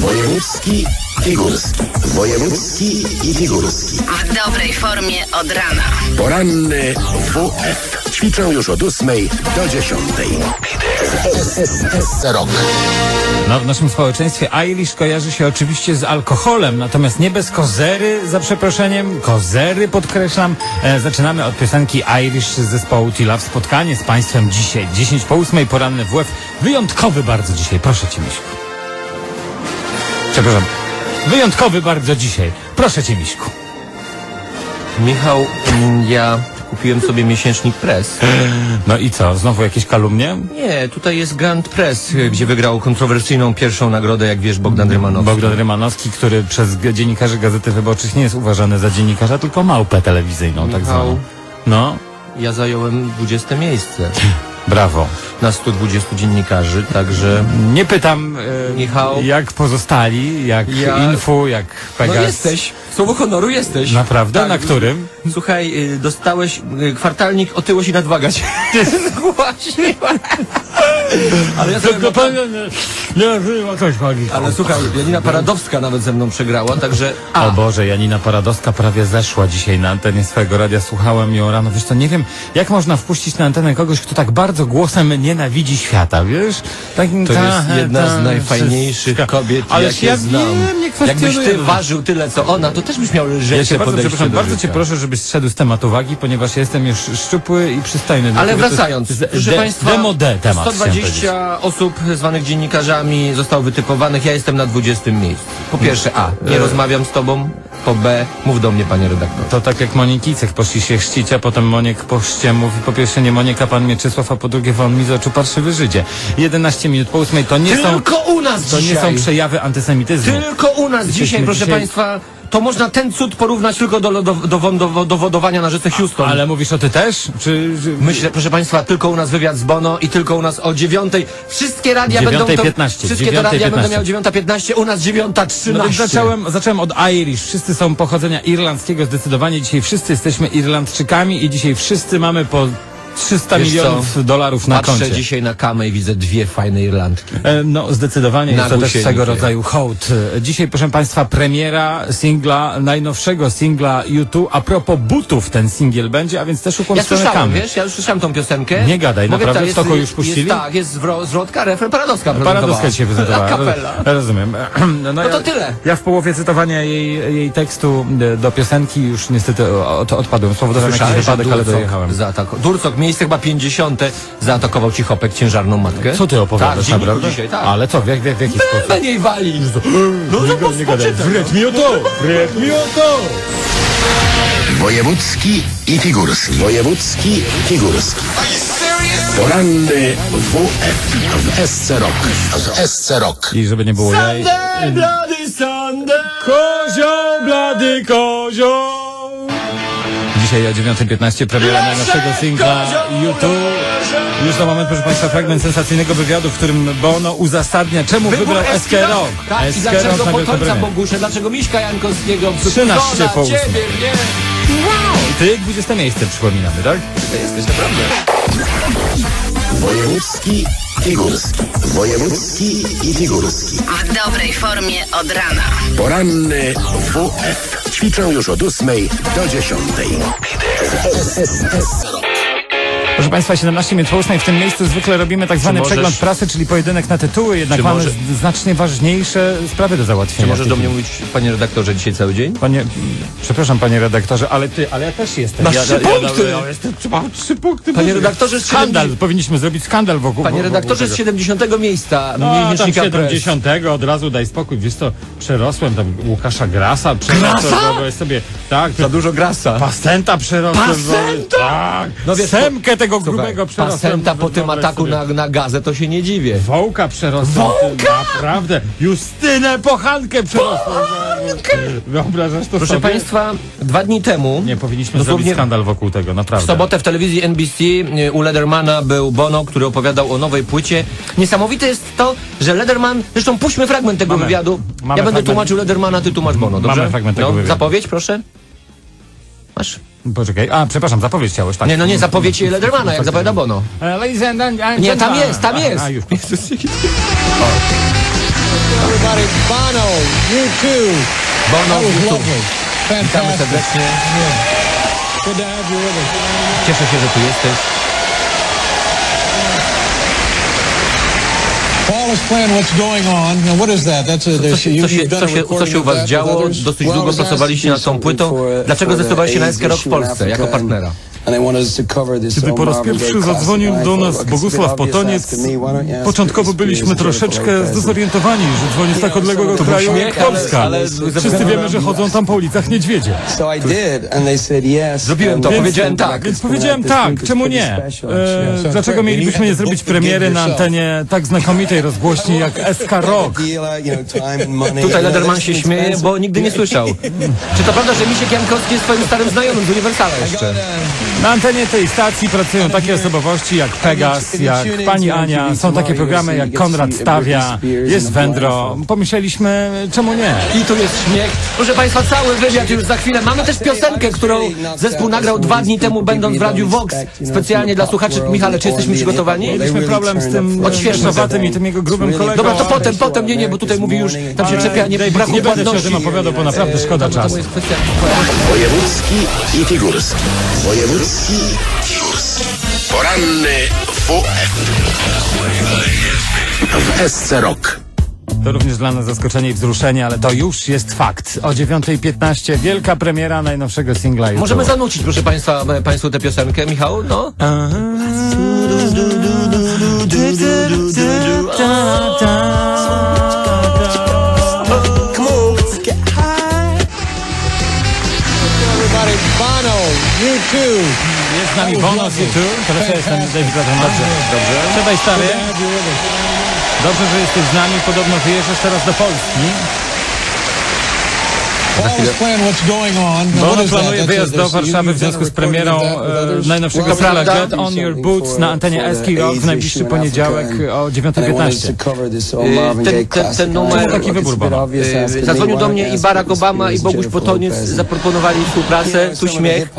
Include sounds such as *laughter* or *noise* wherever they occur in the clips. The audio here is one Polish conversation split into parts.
Wojewódzki i górski. Wojewódzki i figurski. W dobrej formie od rana. Poranny WF. Ćwiczą już od 8 do 10. SSS Rok. No, w naszym społeczeństwie Irish kojarzy się oczywiście z alkoholem, natomiast nie bez kozery, za przeproszeniem, kozery podkreślam. E, zaczynamy od piosenki Irish z zespołu Tila. W spotkanie z Państwem dzisiaj, 10 po 8, poranny WF. Wyjątkowy bardzo dzisiaj, proszę Cię, Miśku. Przepraszam. Wyjątkowy bardzo dzisiaj. Proszę Cię, Miśku. Michał, mm, ja kupiłem sobie miesięcznik Press. *gasps* No i co, znowu jakieś kalumnie? Nie, tutaj jest Grand Press, gdzie wygrał kontrowersyjną pierwszą nagrodę, jak wiesz, Bogdan Rymanowski. Bogdan Rymanowski, który przez dziennikarzy Gazety Wyborczych nie jest uważany za dziennikarza, tylko małpę telewizyjną, tak Michał. zwaną. No, Ja zająłem 20 miejsce *laughs* brawo. na 120 dziennikarzy, także... Nie pytam, e, Michał. jak pozostali, jak Ja- Info, jak Pegas. No jesteś, słowo honoru jesteś. Naprawdę? Tak. Na którym? Słuchaj, y, dostałeś y, kwartalnik otyłość i nadwagać. Zgłosiłem. *laughs* Ale ja sobie... nie, nie, o coś chodzi. Ale słuchaj, Janina Paradowska nawet ze mną przegrała, także... O Boże, Janina Paradowska prawie zeszła dzisiaj na antenie swojego radia. Słuchałem ją rano. Wiesz co, nie wiem, jak można wpuścić na antenę kogoś, kto tak bardzo głosem nienawidzi świata, wiesz? Takim, To ta- jest jedna ta- z najfajniejszych wszystko. kobiet, jakie ja znam. wiem, nie Jakbyś ty ważył tyle, co ona, to też byś miał Ja lżejsze cię bardzo przepraszam, bardzo cię proszę, żebyś zszedł z tematu wagi, ponieważ jestem już szczupły i przystojny. Ale to wracając, jest proszę de, Państwa, demode temat. chciałem powiedzieć. 120 osób zwanych dziennikarzami zostało wytypowanych, ja jestem na 20 miejscu. Po pierwsze A, nie E. rozmawiam z tobą, po B, mów do mnie panie redaktor. To tak jak Monikicek poszli się chrzcić, a potem Moniek po chrzcie mówi po pierwsze nie Monika, pan Mieczysław, a po drugie won mi z oczu parszywy Żydzie. 11 minut po ósmej to nie są, Tylko u nas to nie dzisiaj! są przejawy antysemityzmu. Tylko u nas Jesteśmy dzisiaj, proszę dzisiaj- Państwa, to można ten cud porównać tylko do, do, do, do, do dowodowania na rzece Houston. Ale mówisz o ty też? Czy, czy... Myślę, proszę Państwa, tylko u nas wywiad z Bono i tylko u nas o dziewiątej. Wszystkie radia będą to, 9:15, Wszystkie to radia 9:15. będą miały 9.15, u nas 9.13. No więc zacząłem, zacząłem od Irish. Wszyscy są pochodzenia irlandzkiego zdecydowanie. Dzisiaj wszyscy jesteśmy Irlandczykami i dzisiaj wszyscy mamy po 300 Wiesz co? milionów dolarów na Patrzę koncie. dzisiaj na kamę i widzę dwie fajne Irlandki. E, No, zdecydowanie Na jest to też swego rodzaju hołd. Dzisiaj, proszę Państwa, premiera singla, najnowszego singla YouTube. A propos butów ten singiel będzie, a więc też ukłon Ja słyszałem, kamy. wiesz, ja już słyszałem tą piosenkę. Nie gadaj, Mówię, naprawdę? tak, W Stoku już puścili? Jest, tak, jest zwro- zwrotka, refren, Paradowska Paradoska się prezentowała. *laughs* Kapela. Rozumiem. *clears throat* No, No to ja, tyle. Ja w połowie cytowania jej, jej tekstu e, do piosenki już niestety od, odpadłem. Spowodowałem jakiś wypadek, ale dojechałem. zaatakował. Durcok, miejsce chyba 50. zaatakował ci Chopek ciężarną matkę. Co ty opowiadasz, tak, naprawdę? dzisiaj, tak. Ale co, w, jak, w, w jaki sposób? Na niej wali. No to Nie, nie gadaj. Wreć mi o to! Wreć mi o to! Wojewódzki i figurski. Wojewódzki figurski. Poranny WF w SC Rok. W SC Rok. I żeby nie było jaj... Sunday, bloody Sunday. Kozioł, blady kozioł! Dzisiaj o 9.15 premiera najnowszego singla YouTube. Już za moment, proszę Państwa, fragment sensacyjnego wywiadu, w którym Bono uzasadnia, czemu wybrał SK Rock. Tak, i SK dlaczego Rock na po końca. Bogusze, dlaczego Miśka Jankowskiego 13 Szkoda po ósmej. ciebie, nie? Ty 20 miejsce przypominamy, tak? To jesteś naprawdę. Wojewódzki figurski. Wojewódzki i figurski. W dobrej formie od rana. Poranny WF. Ćwiczą już od 8 do 10. SSS Rok. Proszę Państwa, 17 minut po 8 w tym miejscu zwykle robimy tak zwany możesz- przegląd prasy, czyli pojedynek na tytuły, jednak Czy mamy może- z- znacznie ważniejsze sprawy do załatwienia. Czy możesz do mnie mówić, panie redaktorze, dzisiaj cały dzień? Panie, przepraszam panie redaktorze, ale ty, ale ja też jestem. Masz ja, trzy ja, punkty. Ja, ja jestem, mam trzy punkty. Panie redaktorze, z skandal, 70 powinniśmy zrobić skandal wokół Panie wokół redaktorze z tego. 70 miejsca No, tam miesięcznika Press. 70 od razu daj spokój, wiesz co, przerosłem tam Łukasza Grasa, Grasa? sobie, tak, Za dużo grasa. Pasenta przerosłem. Pasenta? Tak, No wiesz, semkę tego grubego przerosłem. Pasenta po tym ataku na, na gazę to się nie dziwię. Wołka przerosłem. Wołka? Naprawdę. Justynę Pochankę przerosłem. Wyobrażasz to Proszę sobie? Państwa, dwa dni temu, Nie, powinniśmy zrobić skandal wokół tego, w naprawdę. sobotę w telewizji NBC y, u Ledermana był Bono, który opowiadał o nowej płycie. Niesamowite jest to, że Lederman, zresztą puśćmy fragment tego Mamy. wywiadu. Mamy ja będę fragment. tłumaczył Ledermana, ty tłumacz Bono, dobrze? Mamy fragment tego no, wywiadu. Zapowiedź, proszę. Masz? Poczekaj, a przepraszam, zapowiedź chciałeś, tak? Nie, no nie, zapowiedź Ledermana, jak zapowiada Bono. E, Ladies and and- and Nie, tam jest, tam jest. A, już. Bono, you too. Bono, YouTube. lovely. Witamy Fantastic. serdecznie. Good to have you with us. Cieszę się, że tu jesteś. Recording się u was działo? Dosyć długo pracowaliście nad tą płytą. Dlaczego zdecydowaliście na Rock w Polsce jako partnera? And they wanted us to cover this Kiedy po raz pierwszy zadzwonił do nas Bogusław Potoniec, początkowo byliśmy troszeczkę zdezorientowani, że dzwoni z tak odległego To kraju jak Polska. ale Wszyscy wiemy, że chodzą tam po ulicach niedźwiedzie. So I did, and they said yes. Zrobiłem to, powiedziałem tak. Więc powiedziałem tak, czemu nie? E, dlaczego mielibyśmy nie zrobić premiery na antenie tak znakomitej rozgłośni jak *laughs* SK Rock? Tutaj Lederman się śmieje, bo nigdy nie słyszał. *laughs* Czy to prawda, że Misiek Jankowski jest twoim starym znajomym z Uniwersala jeszcze? Na antenie tej stacji pracują takie osobowości jak Pegas, jak Pani Ania, są takie programy jak Konrad Stawia, jest Wędro. Pomyśleliśmy, czemu nie? I tu jest śmiech. Proszę Państwa, cały wywiad już za chwilę. Mamy też piosenkę, którą zespół nagrał dwa dni temu, będąc w Radiu Vox. Specjalnie dla słuchaczy. Michale, czy jesteśmy przygotowani? Mieliśmy problem z tym odświeżowatym i tym jego grubym kolegą. Dobra, to potem, potem, nie, nie, bo tutaj mówi już, tam się czepia, nie braku nie będę ci o tym opowiadał, bo naprawdę szkoda czasu. Wojewódzki i figurski. Wojewódzki figurski. Poranny WF. W SC Rock. To również dla nas zaskoczenie i wzruszenie, ale to już jest fakt. O 9.15 wielka premiera najnowszego singla YouTube. Możemy zanucić, proszę Państwa, Państwu tę piosenkę, Michał, no? Everybody, Bono, you too. Jest z nami bonus YouTube. Teraz ja jestem David Latham. Dobrze. Dobrze. Siadaj stary. Dobrze, że jesteś z nami. Podobno wyjeżdżasz teraz do Polski. Paul, explain what's going on. Now, Bo what ona is that? planuje wyjazd do Warszawy w związku z premierą e, najnowszego singla? Get On Your Boots na antenie Eski Rock w najbliższy poniedziałek o 9.15. Y, Ten, ten, ten numer Taki wybór, Bono. y, zadzwonił do mnie i Barack Obama i Boguś Potoniec zaproponowali współpracę, tu śmiech.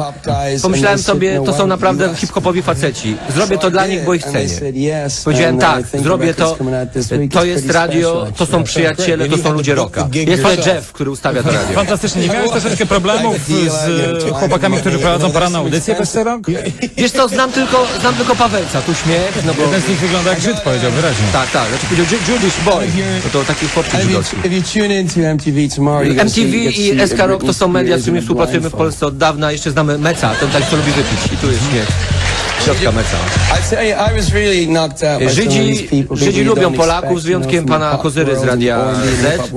Pomyślałem sobie, to są naprawdę hip-hopowi faceci. Zrobię to dla nich, bo ich cenię. Powiedziałem tak, zrobię to, to jest radio, to są przyjaciele, to są ludzie rocka. Jest tutaj Jeff, który ustawia to radio. Fantastycznie. Nie miałeś troszeczkę problemów z e, chłopakami, którzy prowadzą poranną audycję bez rok? Wiesz co, znam tylko, znam tylko Pawelca, tu śmiech, no bo... Jeden z nich wygląda jak Żyd, powiedział wyraźnie. Tak, tak, znaczy powiedział Ju- Judy's Boy, no to taki chłopczyk żydowski. MTV i SK Rock to są media, z którymi współpracujemy w Polsce od dawna. Jeszcze znamy Meca, ten tak, co lubi wypić. I tu jest śmiech. Środka Meca. Żydzi, Żydzi lubią Polaków, z wyjątkiem pana Kozyry z Radia Z.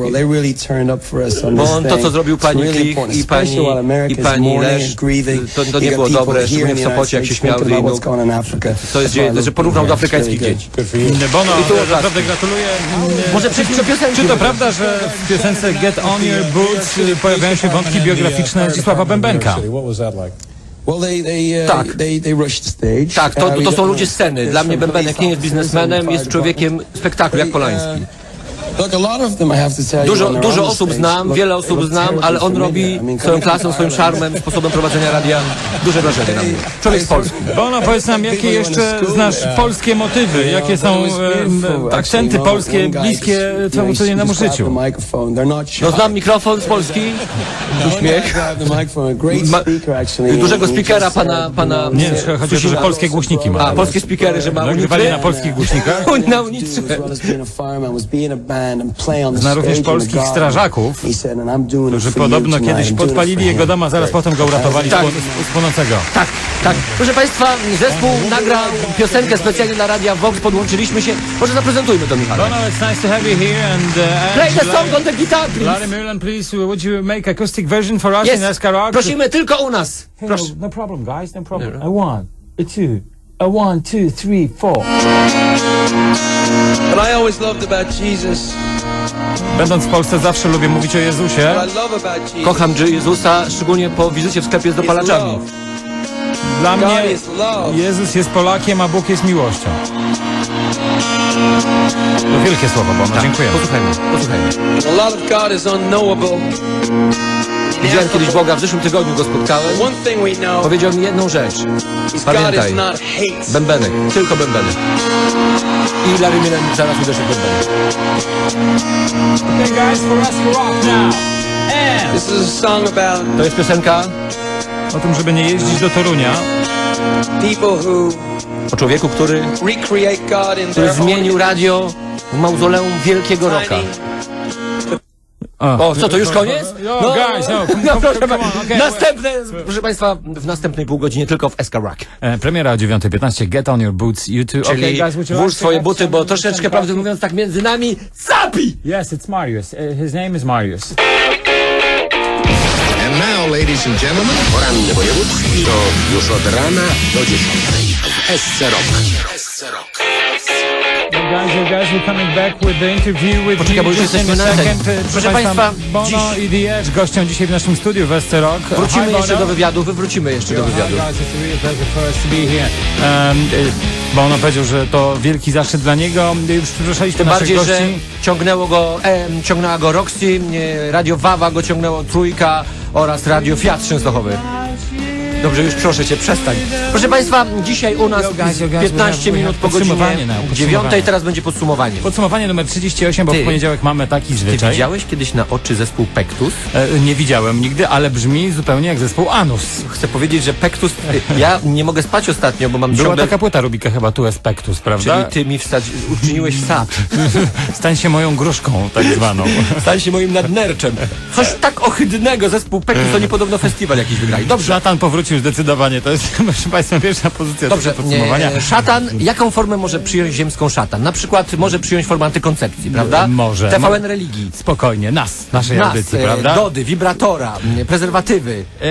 Bo on to, co zrobił pani Klich i pani, i pani Lesz, to, to nie było dobre, szczególnie w Sopocie, jak się śmiał z jej nóg. To jest, że, że porównał do afrykańskich dzieci. Bono, I tu naprawdę gratuluję. Może przejdźmy do piosenki. Czy to prawda, że w piosence Get On Your Boots pojawiają się wątki biograficzne Zdzisława Bębenka? Like? Tak. Tak, to, to są ludzie sceny. Dla mnie Bębenek nie jest biznesmenem, jest człowiekiem spektaklu, jak Polański. Dużo, dużo osób znam, wiele osób znam, ale on robi swoją klasą, swoim szarmem, sposobem prowadzenia radia duże wrażenie na mnie. Człowiek z Polski. Bono, powiedz nam, jakie jeszcze znasz polskie motywy? Jakie są akcenty polskie bliskie twojemu codziennemu życiu? No znam mikrofon z Polski, *laughs* uśmiech. Ma, dużego speakera pana, pana... Nie, chodzi o to, że polskie głośniki ma. A, polskie speakery, że ma Nagrywali na polskich głośnikach. *laughs* Na unitrze. Zna również polskich strażaków, którzy podobno kiedyś podpalili jego dom, a zaraz potem go uratowali Tak. z płon- z płonącego. Tak, tak. Proszę Państwa, zespół nagrał piosenkę specjalnie dla Radia Vox, podłączyliśmy się. Może zaprezentujmy to, Michał. Bono, it's nice to have you here and uh, Play the song on the guitar, please. Larry Mullen, please, would you make acoustic version for us Yes. in Rock? Prosimy tylko u nas. Proszę. No problem, guys, no problem. A one, a two, a one, two, three, four. What I always loved about Jesus, Będąc w Polsce zawsze lubię mówić o Jezusie. what I love about Jesus, Kocham Jezusa, szczególnie po wizycie w sklepie z dopalaczami. Dla mnie. Jezus jest Polakiem, a Bóg jest miłością. To wielkie słowo, Bono, dziękuję. Posłuchajmy, posłuchajmy. A lot of God is unknowable. Widziałem kiedyś Boga, w zeszłym tygodniu go spotkałem. Powiedział mi jedną rzecz. Pamiętaj, bębenek, tylko bębenek. I Larry Miller zaraz uderzy w bębenek. To jest piosenka o tym, żeby nie jeździć do Torunia. o człowieku, który, który zmienił radio w mauzoleum Wielkiego Roka. O, co, to już koniec? No, guys, no, come- no proszę come on, okay, Następne, proszę Państwa, w następnej półgodzinie tylko w SK Rock. E, premiera o 9.15, Get On Your Boots, YouTube. Czyli okay, guys, włóż swoje buty, bo troszeczkę, prawdę mówiąc, tak między nami, zapi! Yes, it's Marius. Uh, his name is Marius. And now, ladies and gentlemen, poranny wojewódzki to już od rana do 10. W SC Rock. Poczekaj, bo już jesteśmy na second. antenie. E, Proszę Państwa, Bono dziś- i The gością dzisiaj w naszym studiu w SC Rock. Wrócimy Hi, jeszcze do wywiadu, wy wrócimy jeszcze do wywiadu. Um, e, Bono powiedział, że to wielki zaszczyt dla niego. Już przypraszaliśmy Tym bardziej, gości. że ciągnęło go, em, ciągnęła go Roxy, e, Radio Wawa go ciągnęło Trójka oraz Radio Fiat Częstochowy. Dobrze, już proszę Cię, przestań. Proszę Państwa, dzisiaj u nas Yo, guys, yo, guys, 15 we have- minut po godzinie podsumowanie now, 9, podsumowanie. teraz będzie podsumowanie. Podsumowanie numer 38, bo Ty. w poniedziałek mamy taki Ty zwyczaj. widziałeś kiedyś na oczy zespół Pektus? E, nie widziałem nigdy, ale brzmi zupełnie jak zespół Anus. Chcę powiedzieć, że Pektus... Ja nie mogę spać ostatnio, bo mam Była ciągle... taka płyta Rubika chyba tu jest Pectus, prawda? Czyli Ty mi wsadzi... uczyniłeś sad. *laughs* Stań się moją gruszką, tak zwaną. Stań się moim nadnerczem. Coś tak ohydnego zespół Pektus, to nie podobno festiwal jakiś wygrali. Dobrze. Szatan powrócił zdecydowanie, to jest, *laughs* proszę Państwa, pierwsza pozycja Dobrze, tego podsumowania. nie, szatan, jaką formę może przyjąć ziemską szatan? Na przykład może przyjąć formę antykoncepcji, prawda? Może. TVN religii. Spokojnie, nas, naszej Nas, audycji, e, prawda? Dody, wibratora, prezerwatywy. E,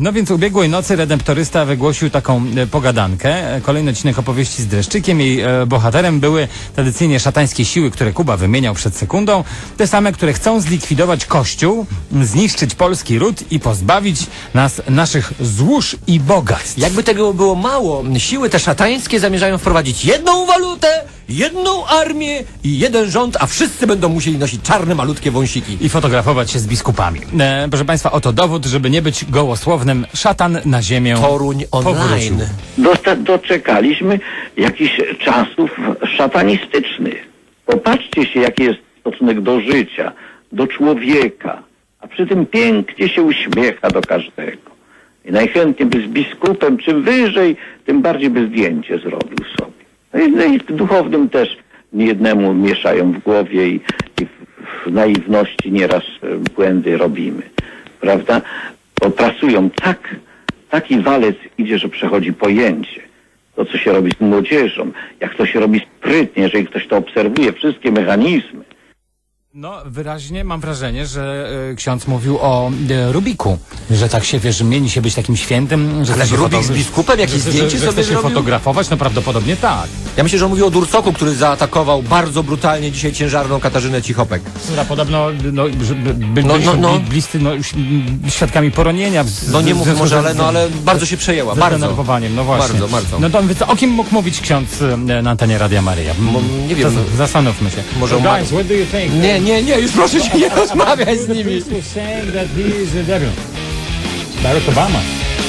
no więc ubiegłej nocy Redemptorysta wygłosił taką e, pogadankę. E, Kolejny odcinek opowieści z dreszczykiem. Jej e, bohaterem były tradycyjnie szatańskie siły, które Kuba wymieniał przed sekundą. Te same, które chcą zlikwidować Kościół, zniszczyć polski ród i pozbawić nas naszych złóż i bogactw. Jakby tego było mało, siły te szatańskie zamierzają wprowadzić jedną walutę, jedną armię i jeden rząd, a wszyscy będą musieli nosić czarne, malutkie wąsiki. i fotografować się z biskupami. E, proszę Państwa, oto dowód, żeby nie być gołosłownym. Szatan na ziemię Toruń online. powrócił. Dosta- doczekaliśmy jakichś czasów szatanistycznych. Popatrzcie się, jaki jest stosunek do życia, do człowieka, a przy tym pięknie się uśmiecha do każdego. I najchętniej by z biskupem, czym wyżej, tym bardziej by zdjęcie zrobił sobie. No i, no i duchownym też niejednemu mieszają w głowie i, i w, w naiwności nieraz e, błędy robimy. Prawda? Bo pracują tak, taki walec idzie, że przechodzi pojęcie. To, co się robi z młodzieżą, jak to się robi sprytnie, jeżeli ktoś to obserwuje, wszystkie mechanizmy. No, wyraźnie mam wrażenie, że e, ksiądz mówił o e, Rubiku, że tak się, wiesz, mieni się być takim świętym, że Ale chce się Rubik z biskupem jakieś że, zdjęcie że, że sobie chce się zrobił? fotografować? No prawdopodobnie tak. Ja myślę, że on mówił o Durcoku, który zaatakował bardzo brutalnie dzisiaj ciężarną Katarzynę Cichopek. Która podobno no, że by- by, No, no, no. bli- bliscy no, świadkami poronienia. w- No nie mów może, z- ale, no, ale bardzo się przejęła, z bardzo. zdenerwowaniem, no właśnie. Bardzo, bardzo. No to więc o kim mógł mówić ksiądz e, na antenie Radia Maryja? Nie wiem. Zastanówmy się. Może guys, what do you think? Nie, nie, nie, już proszę się nie rozmawiać z nimi. Barack Obama.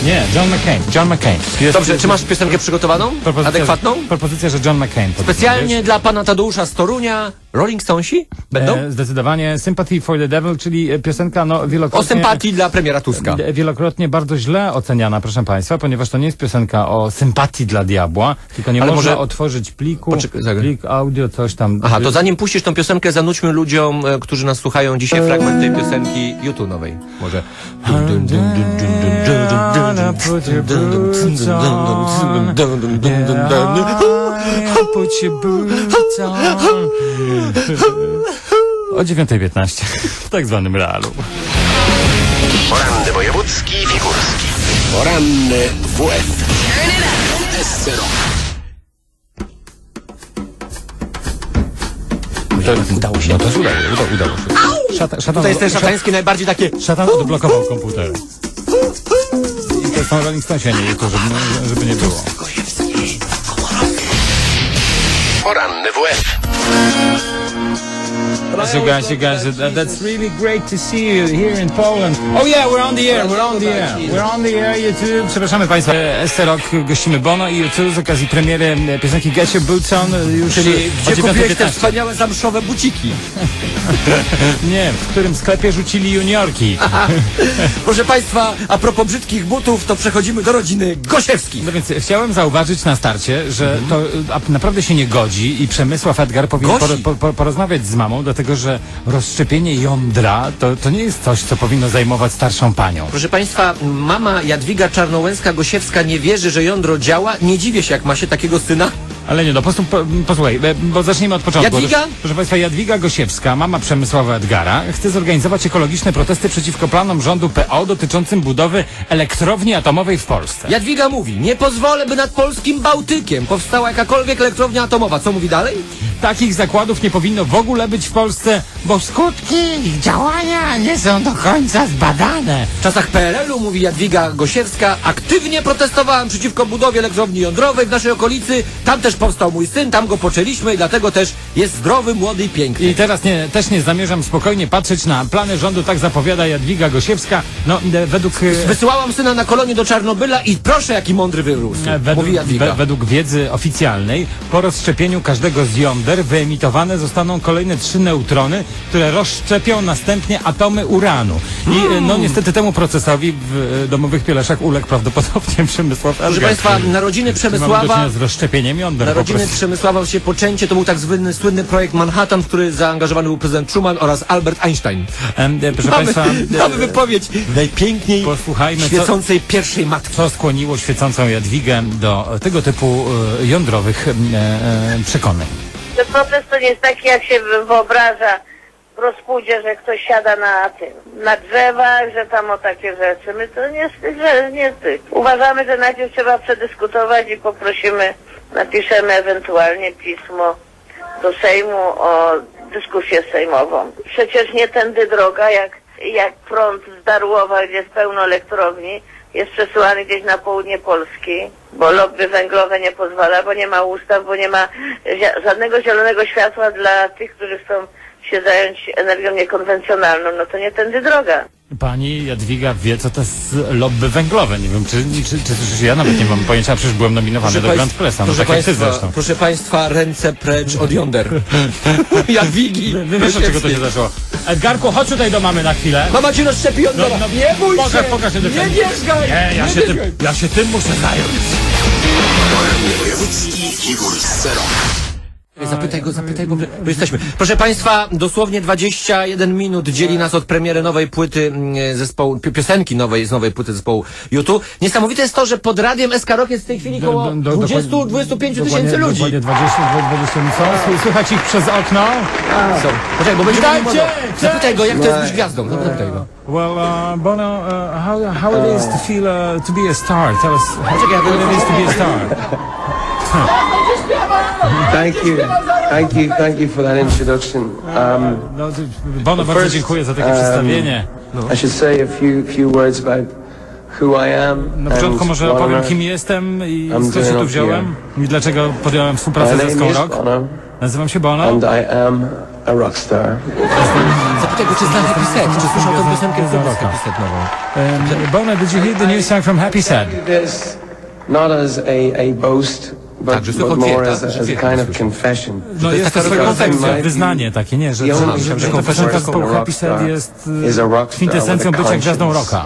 Nie, John McCain. John McCain. Jest, Dobrze, czy masz piosenkę przygotowaną? propozycja- Adekwatną? Propozycja, że John McCain. Specjalnie dla pana Tadeusza z Torunia, Rolling Stonesi będą? E, zdecydowanie Sympathy for the Devil, czyli e, piosenka no, O wielokrotnie... sympatii dla premiera Tuska. e, Wielokrotnie bardzo źle oceniana, proszę Państwa, ponieważ to nie jest piosenka o sympatii dla diabła, tylko nie Ale można może- otworzyć pliku, zaraz. plik audio, coś tam. Aha, to zanim puścisz tą piosenkę, zanudźmy ludziom, e, którzy nas słuchają dzisiaj fragment tej piosenki YouTube'owej. Może. Put your boots on. *laughs* O 9.15 w tak zwanym realu. Poranny wojewódzki i figurski. Poranny WF. Rock. Udało się. No to się udało, udało, udało się. Szata, szatan, To jest ten szatański najbardziej takie... Szatan odblokował komputer. I to są Rolling Stonesi, a nie to, żeby, żeby nie było. Poranny WF. Guys, you guys, that- that's really great to see you here in Poland. Oh yeah, we're on the air, we're on the air. We're on the air, YouTube. Przepraszamy Państwa, SC Rock gościmy Bono i YouTube z okazji premiery e, piosenki Get Your Boots On e, już Czyli gdzie kupiłeś te 9:15. wspaniałe zamszowe buciki? *laughs* Nie, w którym sklepie rzucili juniorki. *laughs* Proszę Państwa, a propos brzydkich butów, to przechodzimy do rodziny Gosiewskich. No więc chciałem zauważyć na starcie, że to a, naprawdę się nie godzi i Przemysław Edgar powinien Gosi. poro, po, po, porozmawiać z mamą, dlatego że rozszczepienie jądra to, to nie jest coś, co powinno zajmować starszą panią. Proszę Państwa, mama Jadwiga Czarnołęska-Gosiewska nie wierzy, że jądro działa. Nie dziwię się, jak ma się takiego syna. Ale nie, no po, posłuchaj, e, bo zacznijmy od początku. Jadwiga? Proszę Państwa, Jadwiga Gosiewska, mama Przemysława Edgara, chce zorganizować ekologiczne protesty przeciwko planom rządu PO dotyczącym budowy elektrowni atomowej w Polsce. Jadwiga mówi, nie pozwolę, by nad polskim Bałtykiem powstała jakakolwiek elektrownia atomowa. Co mówi dalej? Takich zakładów nie powinno w ogóle być w Polsce, bo skutki ich działania nie są do końca zbadane. W czasach PRL-u, mówi Jadwiga Gosiewska, aktywnie protestowałem przeciwko budowie elektrowni jądrowej w naszej okolicy. Tam też powstał mój syn, tam go poczęliśmy i dlatego też jest zdrowy, młody i piękny. I teraz nie, też nie zamierzam spokojnie patrzeć na plany rządu, tak zapowiada Jadwiga Gosiewska. No, według... e, Wysyłałam syna na kolonię do Czarnobyla i proszę, jaki mądry wyrósł. e, Według, mówi Jadwiga. we, według wiedzy oficjalnej, po rozszczepieniu każdego z jąder wyemitowane zostaną kolejne trzy neutrony, które rozszczepią następnie atomy uranu. I e, Hmm. no niestety temu procesowi w e, domowych Pieleszach uległ prawdopodobnie *laughs* Przemysław Proszę Edgar. Państwa, narodziny Przemysława z rozszczepieniem jąder Narodziny. Przemysława się poczęcie to był tak zwany słynny projekt Manhattan, w który zaangażowany był prezydent Truman oraz Albert Einstein. E, Proszę Mamy, Państwa, *laughs* e, mamy wypowiedź najpiękniej posłuchajmy, co, świecącej pierwszej matki. co skłoniło świecącą Jadwigę do tego typu e, jądrowych e, e, przekonań. Że protest to nie jest taki, jak się wyobraża w rozpudzie, że ktoś siada na tym, na drzewach, że tam o takie rzeczy. My to nie z tych, że nie z tych. Uważamy, że najpierw trzeba przedyskutować i poprosimy, napiszemy ewentualnie pismo do Sejmu o dyskusję sejmową. Przecież nie tędy droga, jak, jak prąd z Darłowa, gdzie jest pełno elektrowni, jest przesyłany gdzieś na południe Polski, bo lobby węglowe nie pozwala, bo nie ma ustaw, bo nie ma żadnego zielonego światła dla tych, którzy chcą się zająć energią niekonwencjonalną. No to nie tędy droga. Pani Jadwiga wie, co to jest lobby węglowe. Nie wiem, czy, czy, czy, czy ja nawet nie mam pojęcia, przecież byłem nominowany do państw- Grand Pressa. No proszę, tak jak ty zresztą. proszę Państwa, ręce precz od jąder. *laughs* Jadwigi. Wiesz, od czego to się zaczęło. Edgarku, chodź tutaj do mamy na chwilę. Mama ci rozszczepi. No, no, nie bój pokaż, się. pokaż się do nie wierzgaj. Nie, ja się, tym, ja się tym muszę zająć. Zapytaj go, zapytaj, bo, bo jesteśmy. Proszę Państwa, dosłownie 21 minut dzieli nas od premiery nowej płyty mm, zespołu, pi- piosenki nowej, z nowej płyty zespołu YouTube. Niesamowite jest to, że pod radiem SK Rock jest w tej chwili koło 20-25 tysięcy ludzi. Dokładnie 20, 20 co? Słychać ich przez okno? Są. Poczekaj, bo będzie. Zapytaj go, jak to jest być gwiazdą. No, Zapytaj go. Well, uh, Bono, uh, how, how it is to feel uh, to be a star? Tell us how, Czekaj, ja what it is to be a star. *laughs* Thank you. Thank you. Thank you for that introduction. Um, No, Bono, bardzo First, dziękuję za takie um, przedstawienie. I should say a few few words about who I am. Na początku może opowiem, kim jestem i I'm skąd się tu wziąłem i dlaczego podjąłem współpracę My z name Eską is Rock. Bono, Nazywam się Bono. and I am a rock star. Zapytaj go, czy zna Happy Set, czy słyszał tę piosenkę Rocka. Happy Set nową. Bono, did you hear the new song from Happy Sad? This not as a, a boast, Tak, że but słychał że słyszał. confession. No jest to taka swoją koncepcja. wyznanie takie, nie? Że, The że, only że, że ta person piosenka a zespołu rock Happy Sad star jest is a rock star kwintesencją bycia gwiazdą rocka.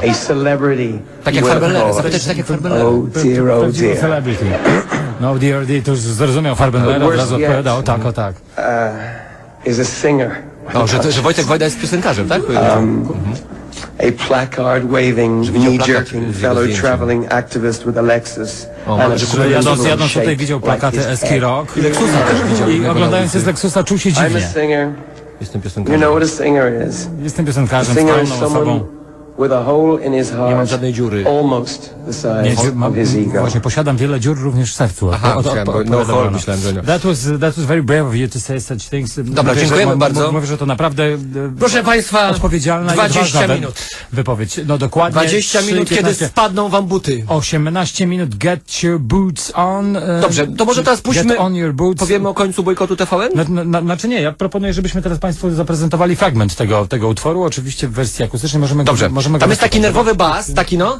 Tak jak with a Farbellera. cause. Zapytaj, czy tak jak Farbellera. Oh dear, oh dear. celebrity. No dear, dear, to już zrozumiał Farbenbera, od razu odpowiadał, tak, o tak. Is a singer. O, że, że Wojtek Wojda jest piosenkarzem, tak? A placard waving, widział knee plakat jerking z jego fellow traveling activist with a Lexus. O, że Jadąc, tutaj widział plakaty Eski. Rock I Lexusa też widział. i oglądając je z Lexusa czuł się dziwnie. Jestem You piosenkarzem. know what a singer is. Jestem piosenkarzem, someone osobą. With a hole in his Nie mam heart żadnej dziury. almost the size Nie, dziur- mam, of his ego. właśnie posiadam wiele dziur również w sercu. Aha, myślałem, bo no odpowiada hole, Bruno. myślałem, że nie. That was, that was very brave of you to say such things. Dobra, Mówię, dziękujemy że, bardzo. Mówię, że to naprawdę e, Proszę Państwa, odpowiedzialna i 20 odważna wy- minut. wypowiedź. No dokładnie. 20 3 minut, kiedy 15. spadną wam buty. 18 minut, get your boots on. e, Dobrze, to może teraz puśćmy, on your boots. powiemy o końcu bojkotu TVN? Na, na, na, znaczy nie, ja proponuję, żebyśmy teraz Państwu zaprezentowali fragment tego, tego utworu, oczywiście w wersji akustycznej. Możemy go- Dobrze, możemy tam jest taki nerwowy bas, taki no.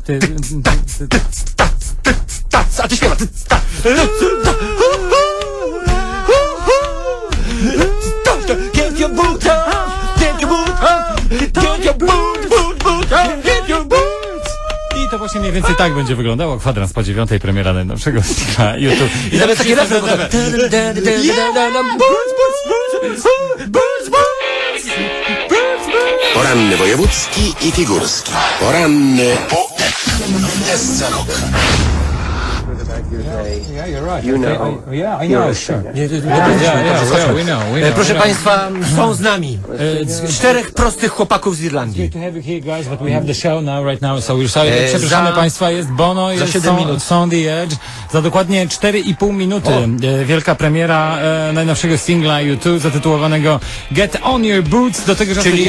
A ty śpiewa. ty, ta. Get your boot on, get your boot on, get your boot, boot, boot on, get your boots. I to właśnie mniej więcej tak będzie wyglądało. Kwadrans po dziewiątej premiera najnowszego singla YouTube. I nawet taki refren. Boots, Boots, boots, boots, boots. Poranny wojewódzki i figurski. Poranny WF. SC Rock. Proszę we know. Państwa, są z nami E, czterech prostych chłopaków z Irlandii. Good to have you here, guys, but we have the show now, right now, so we're sorry. Przepraszamy za- Państwa, jest Bono, jest. Son the Edge. Za dokładnie 4,5 minuty. E, Wielka premiera e, najnowszego singla YouTube zatytułowanego Get On Your Boots. Do tego czasu Czyli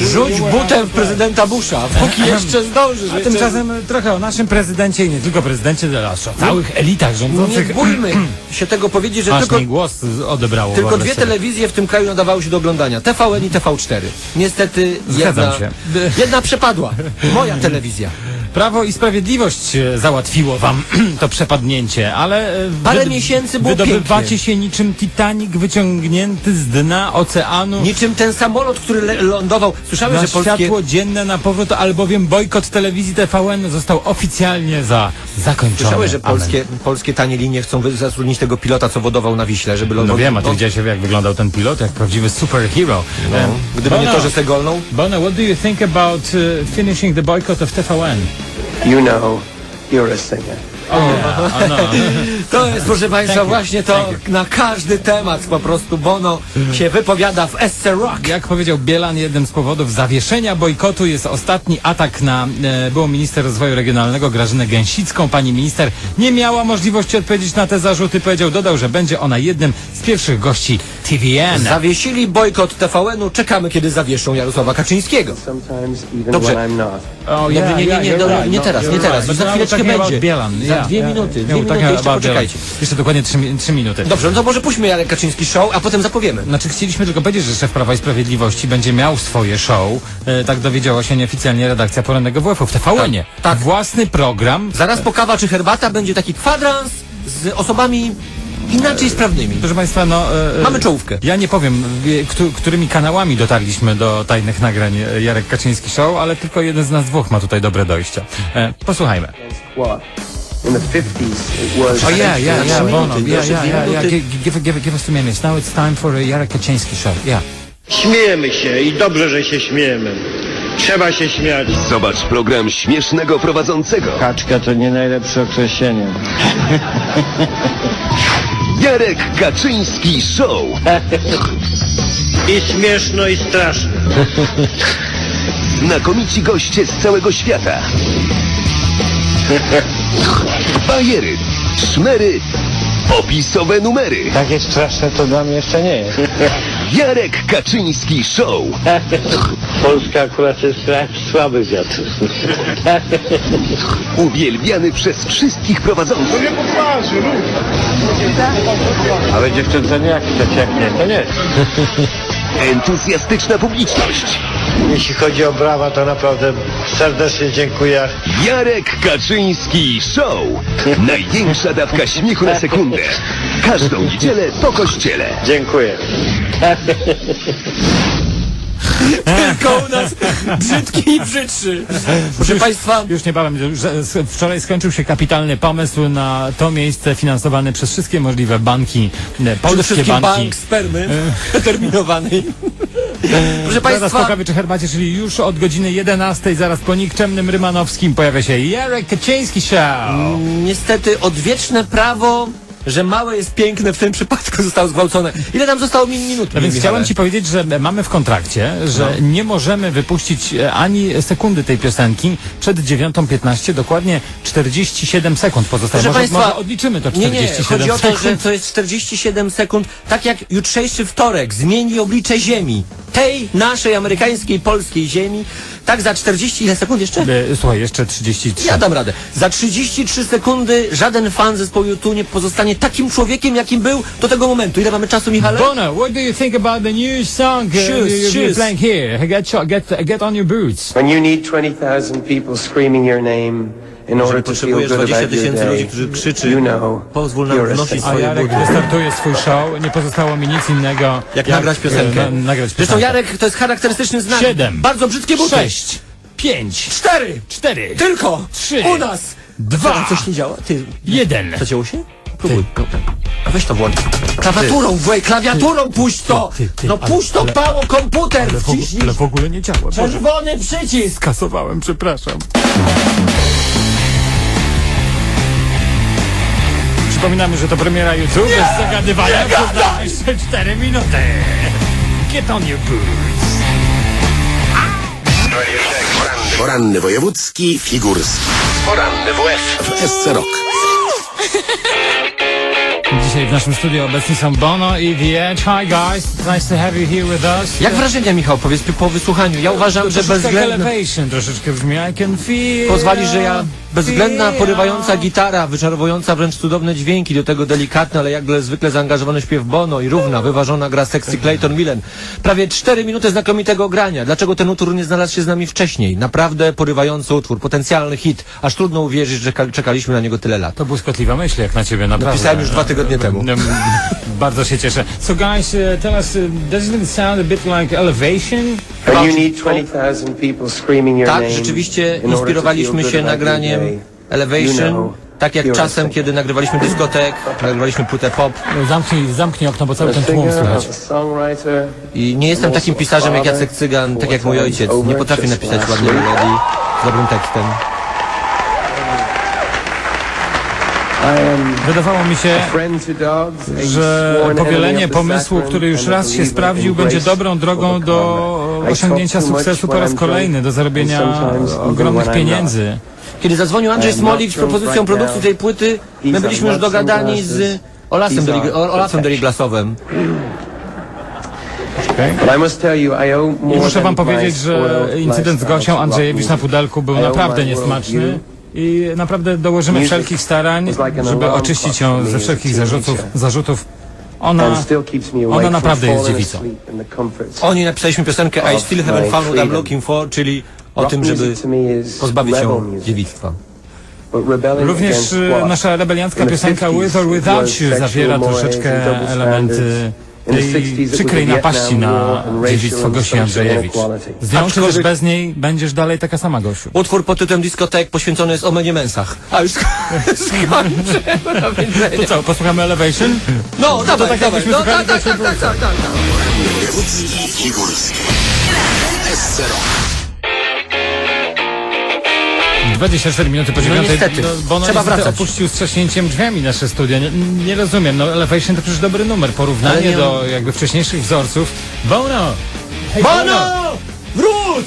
Rzuć out w prezydenta Busha, póki jeszcze zdążysz. A tymczasem trochę o naszym prezydencie i nie tylko prezydencie, ale o całych elitach Nie rządzących. bójmy się tego powiedzieć, że Aż tylko głos odebrało. Tylko dwie telewizje w tym kraju nadawały się do oglądania. TVN i TV4. Niestety Zgadzam jedna, się. jedna przepadła. Moja telewizja. Prawo i Sprawiedliwość e, załatwiło wam *clears throat* to przepadnięcie, ale e, Parę miesięcy było wydobywacie pięknie. się niczym Titanic wyciągnięty z dna oceanu Niczym ten samolot, który lądował. Słyszałem, na że polskie... światło dzienne na powrót, albowiem bojkot telewizji TVN został oficjalnie za zakończony. Słyszałeś, że Amen. polskie, polskie tanie linie chcą wy- zatrudnić tego pilota, co wodował na Wiśle, żeby No lądował. wiem, a ty widziałeś jak wyglądał ten pilot, jak prawdziwy superhero. Em, Gdyby nie Bono, to, że se golnął. Bono, what do you think about uh, finishing the boycott of TVN? You know, you're a singer. Oh, no. To jest, proszę Państwa, właśnie to na każdy temat po prostu Bono się wypowiada w SC Rock. Jak powiedział Bielan, jednym z powodów zawieszenia bojkotu jest ostatni atak na e, byłą minister rozwoju regionalnego Grażynę Gęsicką. Pani minister nie miała możliwości odpowiedzieć na te zarzuty. Powiedział, dodał, że będzie ona jednym z pierwszych gości TVN. Zawiesili bojkot TVN-u, czekamy kiedy zawieszą Jarosława Kaczyńskiego. Dobrze. when I'm not. Oh, Dobrze, nie, nie, nie, dobra, nie teraz, nie teraz, za chwileczkę będzie. Bielan. Yeah, dwie yeah. minuty, dwie we're minuty, talking jeszcze poczekajcie. Jeszcze dokładnie trzy, trzy minuty. Dobrze, no to może puśćmy Jarek Kaczyński show, a potem zapowiemy. Znaczy chcieliśmy tylko powiedzieć, że szef Prawa i Sprawiedliwości będzie miał swoje show. E, tak dowiedziała się nieoficjalnie redakcja porannego WF-u w TVN-ie. Tak, tak. Własny program. Zaraz po kawa czy herbata będzie taki kwadrans z osobami inaczej sprawnymi. Proszę Państwa, no... e, Mamy czołówkę. Ja nie powiem, wie, któ- którymi kanałami dotarliśmy do tajnych nagrań e, Jarek Kaczyński Show, ale tylko jeden z nas dwóch ma tutaj dobre dojścia. E, posłuchajmy. In the 50s, it was. Oh yeah, yeah, yeah, Bono, yeah, yeah, yeah, yeah. Give, give, give, give us two minutes. Now it's time for a Jarek Kaczyński Show. Yeah. Śmiejemy się i dobrze, że się śmiejemy. Trzeba się śmiać. Zobacz program śmiesznego prowadzącego. Kaczka to nie najlepsze określenie. *laughs* Jarek Kaczyński Show. I śmieszno i straszno. Znakomici goście z całego świata. Bajery, szmery, opisowe numery. Takie straszne to dla mnie jeszcze nie jest. Jarek Kaczyński Show. Polska akurat jest kraj słaby wiatr. Uwielbiany przez wszystkich prowadzących. Ale dziewczynce nie jak nie, to nie. Entuzjastyczna publiczność. Jeśli chodzi o brawa, to naprawdę serdecznie dziękuję. Jarek Kaczyński Show. Największa dawka śmiechu na sekundę. Każdą niedzielę po kościele. Dziękuję. Tylko u nas brzydki i brzydszy. Proszę Państwa, Już niebawem, wczoraj skończył się kapitalny pomysł na to miejsce finansowane przez wszystkie możliwe banki, e, polskie banki. bank spermy *laughs* terminowanej. *laughs* Proszę Zaraz Państwa, po kawie czy herbacie, czyli już od godziny 11, zaraz po nikczemnym Rymanowskim pojawia się Jarek Kaczyński Show. niestety odwieczne prawo że małe jest piękne w tym przypadku zostało zgwałcone. Ile tam zostało mi minut? No więc Michale? chciałem ci powiedzieć, że mamy w kontrakcie, że No. nie możemy wypuścić e, ani sekundy tej piosenki przed 9.15, dokładnie 47 sekund pozostaje. Proszę Może, Państwa, może odliczymy to Nie, 47 nie, chodzi o to, sekund. że to jest 47 sekund, tak jak jutrzejszy wtorek zmieni oblicze Ziemi, tej naszej amerykańskiej, polskiej Ziemi, tak za 40 ile sekund jeszcze? E, Słuchaj, jeszcze 33. Ja dam radę. Za 33 sekundy żaden fan zespołu YouTube nie pozostanie takim człowiekiem, jakim był do tego momentu. Ile mamy czasu, Michale? Bono, what do you think about the new song uh, Shoes, you- you're shoes. playing here? Get, get, get on your boots. When you need 20,000 people screaming your name feel potrzebujesz good 20 about your tysięcy ludzi, którzy krzyczy, pozwól nam wnosić. A swoje Jarek buty. wystartuje swój show, nie pozostało mi nic innego Jak, nagrać piosenkę. e, na, nagrać Zresztą piosenkę. Jarek to jest charakterystyczny znak. Siedem. Bardzo brzydkie buty. Sześć, pięć, Cztery. cztery, Tylko. Trzy. U nas. Dwa. Teraz Coś nie działa. Ty. jeden. Zacięło się? Próbuj. A weź to włącz. Klawiaturą, włej, klawiaturą puść to! Ty, ty, no puść to, ale- pało, komputer, Ale wciśnij. ale w ogóle nie działa. Czerwony przycisk! Skasowałem, przepraszam. Przypominamy, że to premiera YouTube bez zagadywania. Przyznamy jeszcze 4 minuty. Get on your boots. Poranny wojewódzki figurski. Poranny WF w SC Rock. *laughs* Dzisiaj w naszym studiu obecni są Bono i The Edge. Hi guys, nice to have you here with us. Jak wrażenia, Michał, powiedz mi po wysłuchaniu. Ja uważam, że Troszeczkę bezwzględna... Elevation troszeczkę brzmi. I can feel... Pozwali, że ja bezwzględna, porywająca gitara, wyczarowująca wręcz cudowne dźwięki, do tego delikatny, ale jak zwykle zaangażowany śpiew Bono i równa, wyważona gra sexy Clayton Millen. Prawie cztery minuty znakomitego grania. Dlaczego ten utwór nie znalazł się z nami wcześniej? Naprawdę porywający utwór, potencjalny hit. Aż trudno uwierzyć, że ka- czekaliśmy na niego tyle lat. To błyskotliwa myśl, jak na ciebie, naprawdę. Napisałem już dwa tygodnie temu. Mm, *laughs* Bardzo się cieszę. So guys, uh, tell us, uh, doesn't it sound a bit like Elevation? You need 20,000 people screaming your Tak, name rzeczywiście in order to inspirowaliśmy się nagraniem Elevation, know tak jak czasem, kiedy nagrywaliśmy dyskotek, nagrywaliśmy płytę pop Zamknij, zamknij okno, bo cały ten tłum słychać. a songwriter, i nie jestem takim pisarzem jak Jacek Cygan, tak jak mój ojciec. Nie potrafię napisać ładnej melodii z dobrym tekstem. Wydawało mi się, że powielenie pomysłu, który już raz się sprawdził, będzie dobrą drogą do osiągnięcia sukcesu po raz kolejny, do zarobienia ogromnych pieniędzy. Kiedy zadzwonił Andrzej Smolik z propozycją produkcji tej płyty, my byliśmy już dogadani z. Olasem, Deli- are O- Olafem protection. Deriglasowem. But I muszę wam powiedzieć, że incydent z Gosią Andrzejewicz na pudelku był naprawdę niesmaczny. I naprawdę dołożymy wszelkich starań, żeby oczyścić ją ze wszelkich zarzutów. zarzutów. Ona, ona naprawdę jest dziewicą. Oni napisaliśmy piosenkę I Still Haven't Found What I'm. Looking For, czyli o tym, żeby pozbawić music. dziewictwa. Również what? nasza rebeliancka piosenka 50s With or it Without You zawiera troszeczkę elementy standards. In the 60s tej it was przykrej napaści na and Gosi Andrzejewicz. inequality. Z nią czy też Aczkolwiek- bez niej będziesz dalej taka sama, Gosiu. Utwór pod tytułem Diskotek poświęcony jest Omenie Mensach. A już *laughs* skończę. To co, posłuchamy Elevation? No, dawaj, tak dawaj. No, słuchali tak, tak, Gosi tak, tak, tak, tak. 24 minuty po dziewiątej. niestety. bo no Trzeba niestety wracać. opuścił z trzaśnięciem drzwiami nasze studia. Nie, nie rozumiem, no Elevation to przecież dobry numer. Porównanie nie- do jakby wcześniejszych wzorców. Bono! Hej, Bono! Wróć!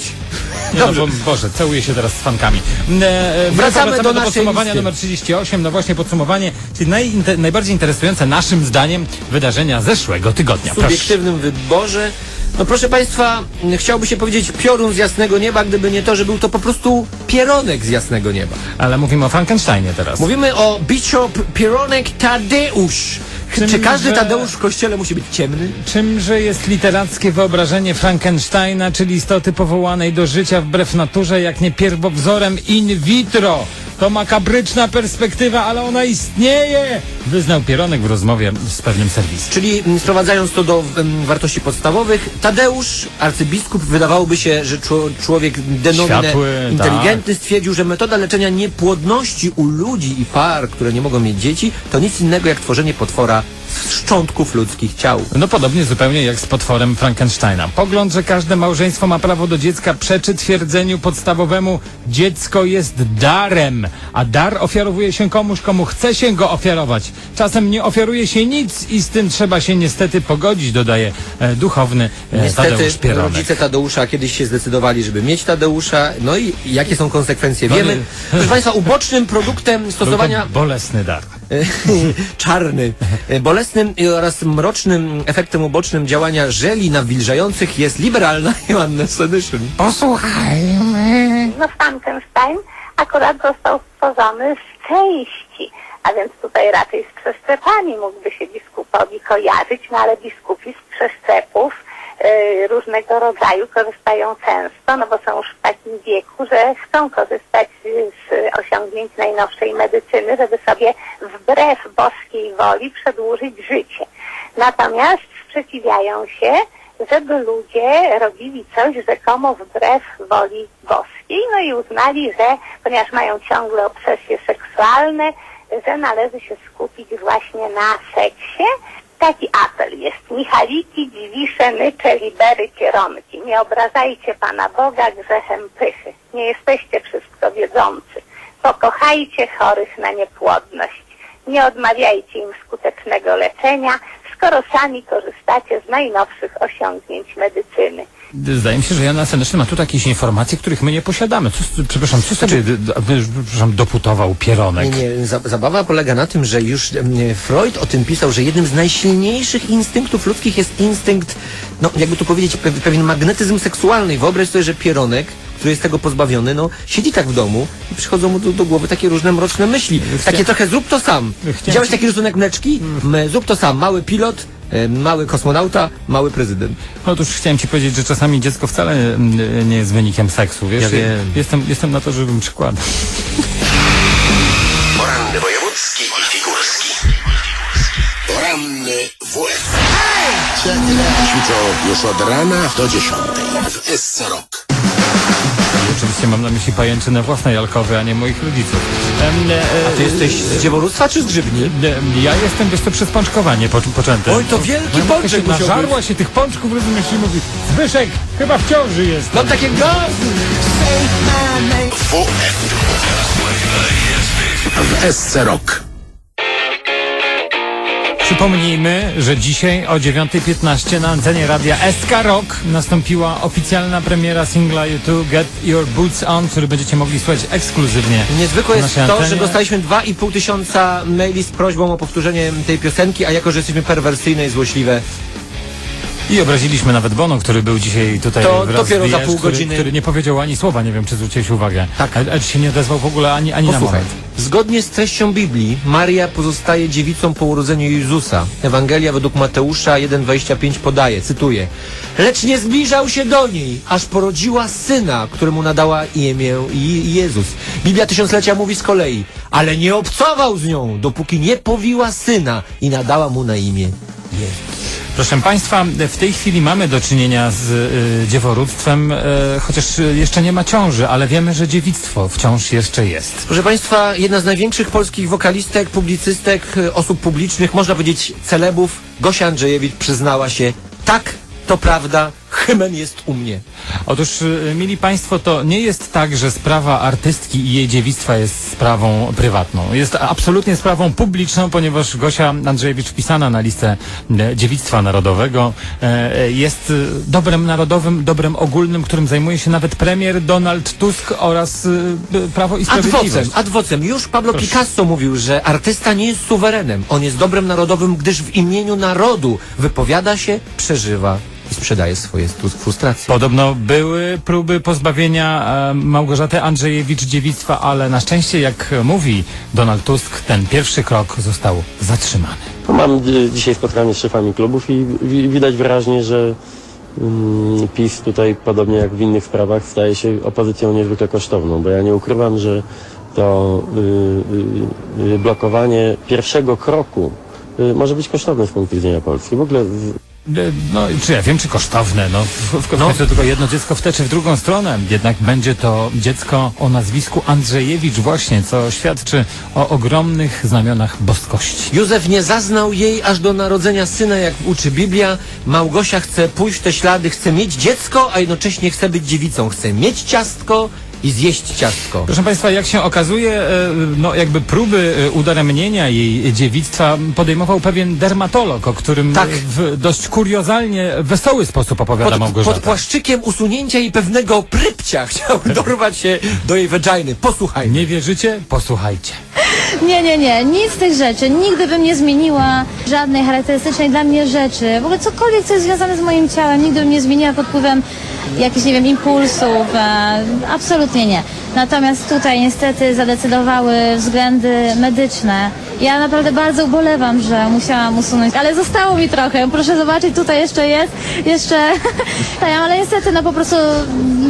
Nie, no, bo, Boże, całuję się teraz z fankami. E, e, Wracamy do do naszej podsumowania listy. numer 38. No właśnie podsumowanie, czyli najinte, najbardziej interesujące naszym zdaniem wydarzenia zeszłego tygodnia. w subiektywnym wyborze. No proszę Państwa, m, chciałoby się powiedzieć piorun z jasnego nieba, gdyby nie to, że był to po prostu pieronek z jasnego nieba. Ale mówimy o Frankensteinie teraz. Mówimy o Bishop Pieronek Tadeusz. Czy każdy Tadeusz w kościele musi być ciemny? Czymże jest literackie wyobrażenie Frankensteina, czyli istoty powołanej do życia wbrew naturze, jak nie pierwowzorem in vitro? To makabryczna perspektywa, ale ona istnieje! Wyznał Pieronek w rozmowie z pewnym serwisem. Czyli m, sprowadzając to do em, wartości podstawowych, Tadeusz, arcybiskup, wydawałoby się, że czło- człowiek denominę Światły, inteligentny stwierdził, że metoda leczenia niepłodności u ludzi i par, które nie mogą mieć dzieci, to nic innego jak tworzenie potwora z szczątków ludzkich ciał. No podobnie zupełnie jak z potworem Frankensteina. Pogląd, że każde małżeństwo ma prawo do dziecka przeczy twierdzeniu podstawowemu dziecko jest darem, a dar ofiarowuje się komuś, komu chce się go ofiarować. Czasem nie ofiaruje się nic i z tym trzeba się niestety pogodzić, dodaje e, duchowny e, Niestety Tadeusz Pieronek. rodzice Tadeusza kiedyś się zdecydowali, żeby mieć Tadeusza. No i jakie są konsekwencje? No Wiemy. Proszę Państwa, ubocznym produktem stosowania to bolesny dar. *laughs* czarny, e, bolesnym oraz mrocznym efektem ubocznym działania żeli nawilżających jest liberalna *laughs* Joanna Sedyszyn. Posłuchajmy. No Frankenstein akurat został stworzony z części, a więc tutaj raczej z przeszczepami mógłby się biskupowi kojarzyć, no ale biskupi z przeszczepów różnego rodzaju korzystają często, no bo są już w takim wieku, że chcą korzystać z osiągnięć najnowszej medycyny, żeby sobie wbrew boskiej woli przedłużyć życie. Natomiast sprzeciwiają się, żeby ludzie robili coś rzekomo wbrew woli boskiej, no i uznali, że ponieważ mają ciągle obsesje seksualne, że należy się skupić właśnie na seksie. Taki apel jest. Michaliki, dziwisze, nycze, libery, kieronki. Nie obrażajcie Pana Boga grzechem pychy. Nie jesteście wszystko wiedzący. Pokochajcie chorych na niepłodność. Nie odmawiajcie im skutecznego leczenia, skoro sami korzystacie z najnowszych osiągnięć medycyny. Zdaje mi się, że Jana Seneczny ma tu jakieś informacje, których my nie posiadamy. Co, przepraszam, co d- przepraszam, doputował Pieronek? Nie, nie, za, zabawa polega na tym, że już Freud o tym pisał, że jednym z najsilniejszych instynktów ludzkich jest instynkt, no jakby tu powiedzieć, pe, pewien magnetyzm seksualny. Wyobraź sobie, że pieronek, który jest tego pozbawiony, no siedzi tak w domu i przychodzą mu do, do głowy takie różne mroczne myśli. Takie trochę zrób to sam. Widziałeś taki rysunek mleczki? M, Zrób to sam. Mały pilot, mały kosmonauta, mały prezydent. Otóż chciałem ci powiedzieć, że czasami dziecko wcale mm, nie jest wynikiem seksu, wiesz? Ja wiem. Jestem, jestem na to żywym przykładem. Poranny wojewódzki i figurski. Poranny WF. Ćwiczą już od rana do dziesiątej w SC Rock. Oczywiście mam na myśli pajęczynę własnej alkowy, a nie moich rodziców. Em, e, A ty jesteś z dzieworództwa czy z grzybni? e, Ja jestem, wiesz to, przez pączkowanie po, poczęte. Oj, to wielki Moja pączek się nażarła być. się tych pączków, rozumiesz, i mówi Zbyszek, chyba w ciąży jest. Mam takie gazy! W SC Rock. Przypomnijmy, że dzisiaj o 9.15 na antenie radia SK Rock nastąpiła oficjalna premiera singla YouTube Get Your Boots On, który będziecie mogli słuchać ekskluzywnie. Niezwykłe jest to, antenie. że dostaliśmy 2,5 tysiąca maili z prośbą o powtórzenie tej piosenki, a jako, że jesteśmy perwersyjne i złośliwe, I obraziliśmy nawet Bono, który był dzisiaj tutaj To wraz dopiero z za Wiesz, pół który, godziny. Który nie powiedział ani słowa, nie wiem czy zwróciłeś uwagę. Tak. A się nie odezwał w ogóle ani, ani na moment. zgodnie z treścią Biblii, Maria pozostaje dziewicą po urodzeniu Jezusa. Ewangelia według Mateusza 1,25 podaje, cytuję. Lecz nie zbliżał się do niej, aż porodziła syna, któremu nadała imię Jezus. Biblia Tysiąclecia mówi z kolei, ale nie obcował z nią, dopóki nie powiła syna i nadała mu na imię Jezus. Proszę Państwa, w tej chwili mamy do czynienia z y, dzieworództwem, y, chociaż y, jeszcze nie ma ciąży, ale wiemy, że dziewictwo wciąż jeszcze jest. Proszę Państwa, jedna z największych polskich wokalistek, publicystek, e, osób publicznych, można powiedzieć celebów, Gosia Andrzejewicz przyznała się, tak, to prawda, hymen jest u mnie. Otóż, y, mili Państwo, to nie jest tak, że sprawa artystki i jej dziewictwa jest sprawą prywatną. Jest absolutnie sprawą publiczną, ponieważ Gosia Andrzejewicz wpisana na listę e, dziewictwa narodowego e, jest y, dobrem narodowym, dobrem ogólnym, którym zajmuje się nawet premier Donald Tusk oraz y, y, Prawo i Sprawiedliwość. Adwocem, adwocem. Już Pablo Proszę. Picasso mówił, że artysta nie jest suwerenem. On jest dobrem narodowym, gdyż w imieniu narodu wypowiada się, przeżywa sprzedaje swoje frustracje. Podobno były próby pozbawienia e, Małgorzaty Andrzejewicz dziewictwa, ale na szczęście, jak mówi Donald Tusk, ten pierwszy krok został zatrzymany. Mam y, dzisiaj spotkanie z szefami klubów i wi- widać wyraźnie, że mm, PiS tutaj, podobnie jak w innych sprawach, staje się opozycją niezwykle kosztowną, bo ja nie ukrywam, że to y, y, y, blokowanie pierwszego kroku może być kosztowne z punktu widzenia Polski. W ogóle E, No, czy ja wiem, czy kosztowne. No, w, w końcu tylko jedno dziecko wteczy w drugą stronę. Jednak będzie to dziecko o nazwisku Andrzejewicz właśnie, co świadczy o ogromnych znamionach boskości. Józef nie zaznał jej aż do narodzenia syna, jak uczy Biblia. Małgosia chce pójść w te ślady, chce mieć dziecko, a jednocześnie chce być dziewicą. Chce mieć ciastko i zjeść ciastko. Proszę Państwa, jak się okazuje, e, no jakby próby e, udaremnienia jej dziewictwa podejmował pewien dermatolog, o którym Tak. w dość kuriozalnie wesoły sposób opowiada Pod, Małgorzata. pod płaszczykiem usunięcia jej pewnego prypcia *laughs* chciał dorwać się do jej vaginy. Posłuchaj. Nie wierzycie? Posłuchajcie. Nie, nie, nie, nic z tych rzeczy. Nigdy bym nie zmieniła żadnej charakterystycznej dla mnie rzeczy. W ogóle cokolwiek, co jest związane z moim ciałem, nigdy bym nie zmieniła pod wpływem jakichś, nie wiem, impulsów. E, absolutnie nie. Natomiast tutaj niestety zadecydowały względy medyczne. Ja naprawdę bardzo ubolewam, że musiałam usunąć, ale zostało mi trochę. Proszę zobaczyć, tutaj jeszcze jest, jeszcze, *laughs* tak, ale niestety no po prostu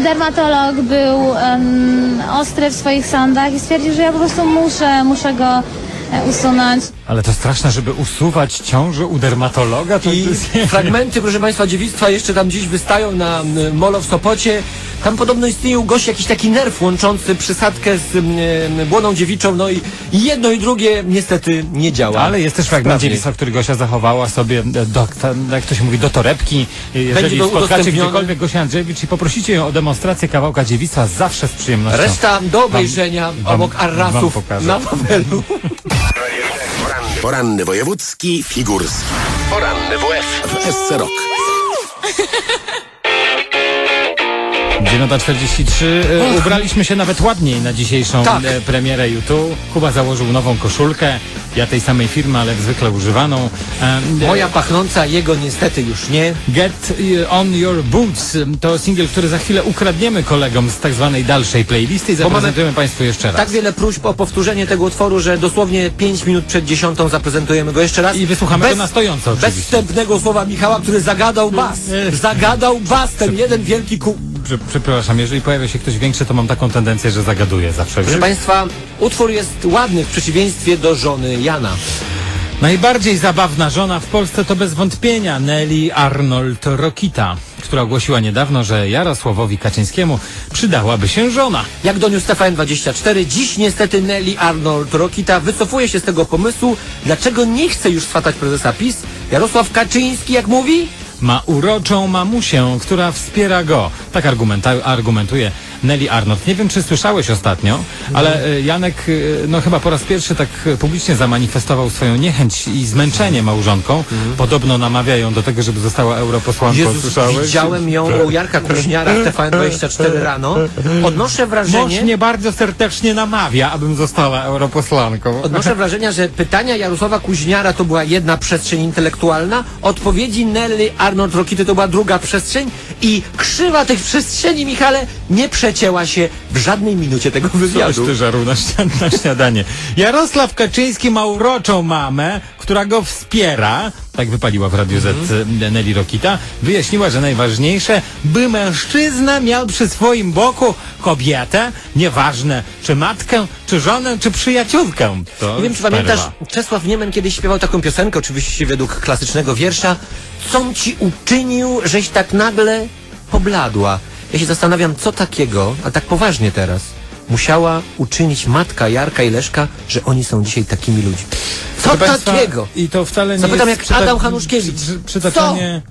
dermatolog był em, ostry w swoich sądach i stwierdził, że ja po prostu muszę, muszę go e, usunąć. Ale to straszne, żeby usuwać ciążę u dermatologa. To I jest... *laughs* fragmenty, proszę Państwa, dziewictwa jeszcze tam gdzieś wystają na molo w Sopocie. Tam podobno istnieje u gości jakiś taki nerw łączący przysadkę z błoną dziewiczą, no i jedno i drugie niestety nie działa. Ale jest też fragment Sprawnie. dziewictwa, który Gosia zachowała sobie, e, do, jak to się mówi, do torebki. Jeżeli to spotkacie gdziekolwiek Gosię Andrzejewicz i poprosicie ją o demonstrację kawałka dziewictwa, zawsze z przyjemnością. Reszta do obejrzenia Wam- wam- obok wam Arrasów pokażę. na Wawelu. *laughs* Poranny wojewódzki, figurski. Poranny WF w SC Rock. *laughs* 9.43. E, Ubraliśmy się nawet ładniej na dzisiejszą Tak. e, premierę YouTube. Kuba założył nową koszulkę. Ja tej samej firmy, ale jak zwykle używaną. E, Moja pachnąca, jego niestety już nie. Get On Your Boots to singiel, który za chwilę ukradniemy kolegom z tak zwanej dalszej playlisty i zaprezentujemy Państwu jeszcze raz. Tak wiele próśb o powtórzenie tego utworu, że dosłownie 5 minut przed dziesiątą zaprezentujemy go jeszcze raz. I wysłuchamy bez, go na stojąco Bez oczywiście. wstępnego słowa Michała, który zagadał bas. Zagadał bas, ten jeden wielki ku... Prze- Przepraszam, jeżeli pojawia się ktoś większy, to mam taką tendencję, że zagaduję zawsze. Proszę? Państwa, utwór jest ładny w przeciwieństwie do żony Jana. Najbardziej zabawna żona w Polsce to bez wątpienia Nelly Arnold Rokita, która ogłosiła niedawno, że Jarosławowi Kaczyńskiemu przydałaby się żona. Jak doniósł TVN24, dziś niestety Nelly Arnold Rokita wycofuje się z tego pomysłu. Dlaczego nie chce już swatać prezesa PiS? Jarosław Kaczyński, jak mówi? Ma uroczą mamusię, która wspiera go. Tak argumentuje Nelly Arnold. Nie wiem, czy słyszałeś ostatnio, ale e, Janek e, no chyba po raz pierwszy tak e, publicznie zamanifestował swoją niechęć i zmęczenie małżonką. Podobno namawia ją do tego, żeby została europosłanką. Jezus, Słyszałeś? widziałem ją u Jarka Kuźniara w TVN24 rano. Odnoszę Mąż wrażenie... mnie bardzo serdecznie namawia, abym została europosłanką. Odnoszę wrażenie, że pytania Jarosława Kuźniara to była jedna przestrzeń intelektualna, odpowiedzi Nelly Arnold Rokity to była druga przestrzeń i krzywa tych przestrzeni, Michale, nie przecięła się w żadnej minucie tego Coś wywiadu. ty żarł na, na śniadanie. Jarosław Kaczyński ma uroczą mamę, która go wspiera. Tak wypaliła w Radiu Z Mhm. Nelly Rokita. Wyjaśniła, że najważniejsze, by mężczyzna miał przy swoim boku kobietę, nieważne czy matkę, czy żonę, czy przyjaciółkę. To Nie wiem, czy pamiętasz, Czesław Niemen kiedyś śpiewał taką piosenkę, oczywiście według klasycznego wiersza. Com ci uczynił, żeś tak nagle pobladła? Ja się zastanawiam, co takiego, a tak poważnie teraz, musiała uczynić matka Jarka i Leszka, że oni są dzisiaj takimi ludźmi. Co Proszę państwa, takiego? I to wcale nie Zapytam jest jak Adam Hanuszkiewicz. przy- Przytaczanie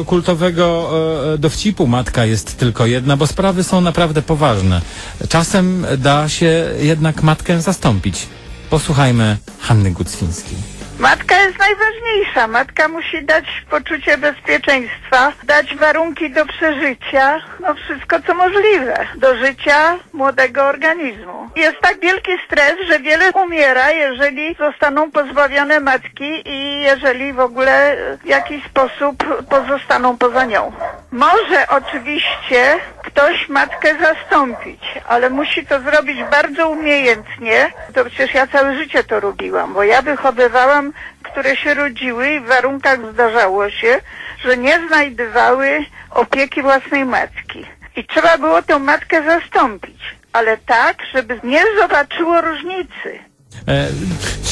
e, kultowego e, dowcipu matka jest tylko jedna, bo sprawy są naprawdę poważne. Czasem da się jednak matkę zastąpić. Posłuchajmy Hanny Gucwińskiej. Matka jest najważniejsza. Matka musi dać poczucie bezpieczeństwa, dać warunki do przeżycia, no wszystko co możliwe, do życia młodego organizmu. Jest tak wielki stres, że wiele umiera, jeżeli zostaną pozbawione matki i jeżeli w ogóle w jakiś sposób pozostaną poza nią. Może oczywiście ktoś matkę zastąpić, ale musi to zrobić bardzo umiejętnie. To przecież ja całe życie to robiłam, bo ja wychowywałam, które się rodziły i w warunkach zdarzało się, że nie znajdowały opieki własnej matki. I trzeba było tę matkę zastąpić, ale tak, żeby nie zobaczyło różnicy. E,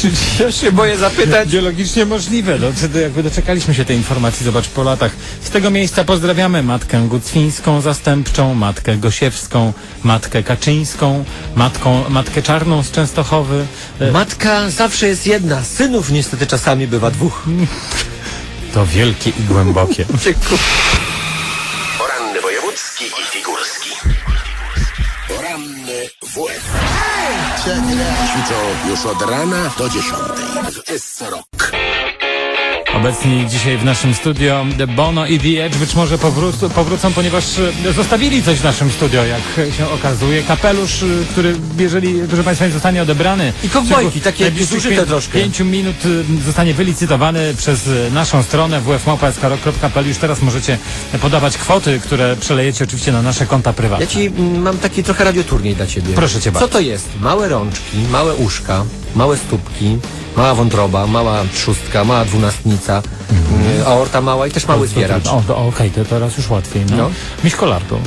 czy, Ja się boję zapytać. Biologicznie możliwe. No, czy- jakby doczekaliśmy się tej informacji, zobacz, po latach. Z tego miejsca pozdrawiamy matkę Gucwińską zastępczą, matkę Gosiewską, matkę Kaczyńską, matką, matkę Czarną z Częstochowy. E, Matka zawsze jest jedna, synów niestety czasami bywa dwóch. *laughs* To wielkie i głębokie. *laughs* Poranny wojewódzki i figurski. Poranny WF. Ćwiczą już od rana do dziesiątej w S-Rock. Obecni dzisiaj w naszym studio The Bono i The Edge być może powrócą, powrócą, ponieważ e, zostawili coś w naszym studio, jak się okazuje. Kapelusz, e, który, jeżeli, proszę Państwa, nie zostanie odebrany... I kowbojki, takie zużyte troszkę. pięciu minut e, zostanie wylicytowany przez naszą stronę wfmałpa.pl. Już teraz możecie podawać kwoty, które przelejecie oczywiście na nasze konta prywatne. Ja ci mm, mam taki trochę radioturniej dla ciebie. Proszę cię bardzo. Co to jest? Małe rączki, małe uszka, małe stópki, mała wątroba, mała trzustka, mała dwunastnica, mm, aorta mała i też mały zwieracz. O, to okej, to teraz już łatwiej. No. No. Miśkolardo.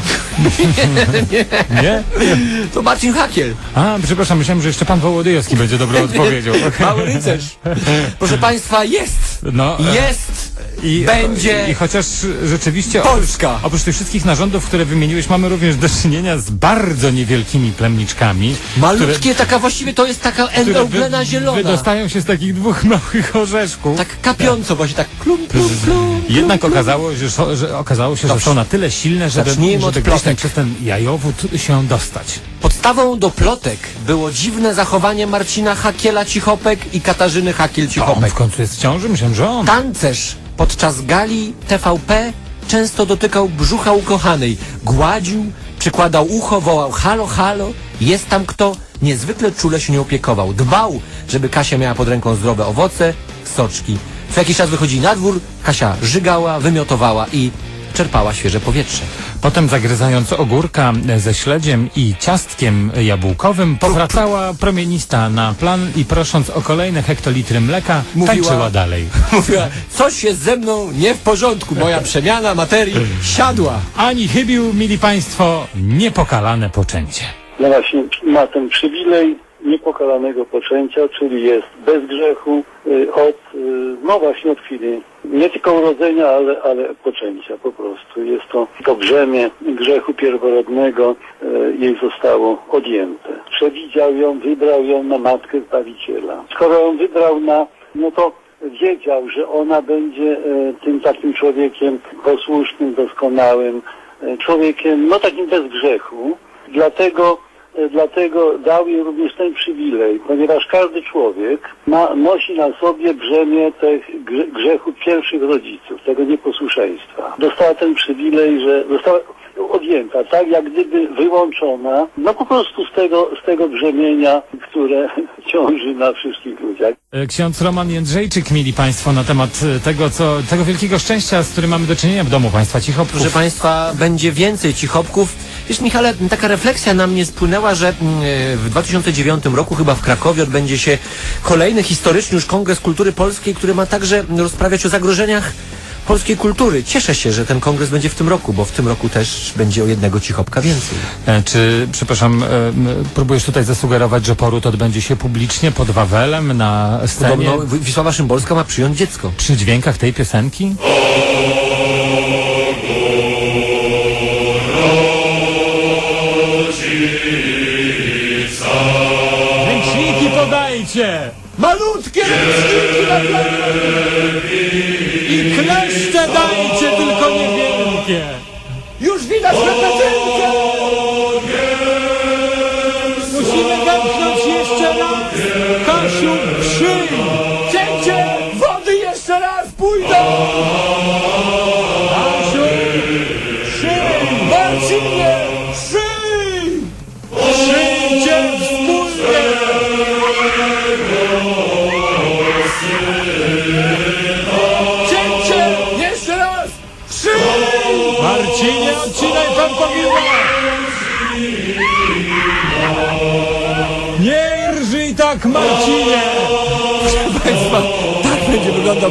*laughs* nie? To Marcin Hakiel. A, przepraszam, myślałem, że jeszcze pan Wołodyjowski będzie dobrą *laughs* odpowiedzią. Mały rycerz. Proszę Państwa, jest! No, e, Jest! I, Będzie I chociaż rzeczywiście Polska. Oprócz, oprócz tych wszystkich narządów, które wymieniłeś, mamy również do czynienia z bardzo niewielkimi plemniczkami. Malutkie, taka właściwie to jest taka które, endoglena wy, zielona. wydostają się z takich dwóch *laughs* małych orzeszków. Tak kapiąco właśnie, tak plum, plum, plum. Jednak plum, okazało, że, że, okazało się, że Dobrze. są na tyle silne, żeby, Zacznijmy żeby gdzieś przez ten jajowód się dostać. Podstawą do plotek było dziwne zachowanie Marcina Hakiela Cichopek i Katarzyny Hakiel A on Cichopek. w końcu jest w ciąży? Myślałem, że on. Tancerz podczas gali TVP często dotykał brzucha ukochanej, gładził, przykładał ucho, wołał halo, halo, jest tam kto, niezwykle czule się nie opiekował, dbał, żeby Kasia miała pod ręką zdrowe owoce, soczki. Co jakiś czas wychodzi na dwór, Kasia żygała, wymiotowała i czerpała świeże powietrze. Potem zagryzając ogórka ze śledziem i ciastkiem jabłkowym, powracała promienista na plan i prosząc o kolejne hektolitry mleka, Mówiła- tańczyła dalej. *laughs* Mówiła, coś jest ze mną nie w porządku, moja przemiana materii siadła. Ani chybił, mili państwo, niepokalane poczęcie. no właśnie ma ten przywilej niepokalanego poczęcia, czyli jest bez grzechu y, od, y, no właśnie od chwili nie tylko urodzenia, ale, ale poczęcia po prostu. Jest to, to brzemię grzechu pierworodnego y, jej zostało odjęte. Przewidział ją, wybrał ją na matkę Zbawiciela. Skoro ją wybrał na, no to wiedział, że ona będzie e, tym takim człowiekiem posłusznym, doskonałym, e, człowiekiem, no takim bez grzechu. Dlatego, e, dlatego dał jej również ten przywilej, ponieważ każdy człowiek ma, nosi na sobie brzemię tych grze, grzechów pierwszych rodziców, tego nieposłuszeństwa. Dostała ten przywilej, że została odjęta, tak jak gdyby wyłączona, no po prostu z tego, z tego brzemienia, które *laughs* ciąży na wszystkich ludziach. E, Ksiądz Roman Jędrzejczyk, mili państwo, na temat e, tego, co, tego wielkiego szczęścia, z którym mamy do czynienia w domu państwa Cichopków. Proszę Państwa, będzie więcej cichopków. Wiesz, Michale, taka refleksja na mnie spłynęła, że mm, w 2009 roku chyba w Krakowie odbędzie się kolejny historyczny już Kongres Kultury Polskiej, który ma także rozprawiać o zagrożeniach polskiej kultury. Cieszę się, że ten kongres będzie w tym roku, bo w tym roku też będzie o jednego cichopka więcej. E, Czy, przepraszam, e, próbujesz tutaj zasugerować, że poród odbędzie się publicznie pod Wawelem na scenie Podobno Wi- Wisława Szymborska ma przyjąć dziecko. przy dźwiękach tej piosenki? Podajcie! Malutkie ręczniki na I kleszcze dajcie, tylko niewielkie! Już widać repetynkę! Musimy wepchnąć jeszcze raz! Kasiu, przyj!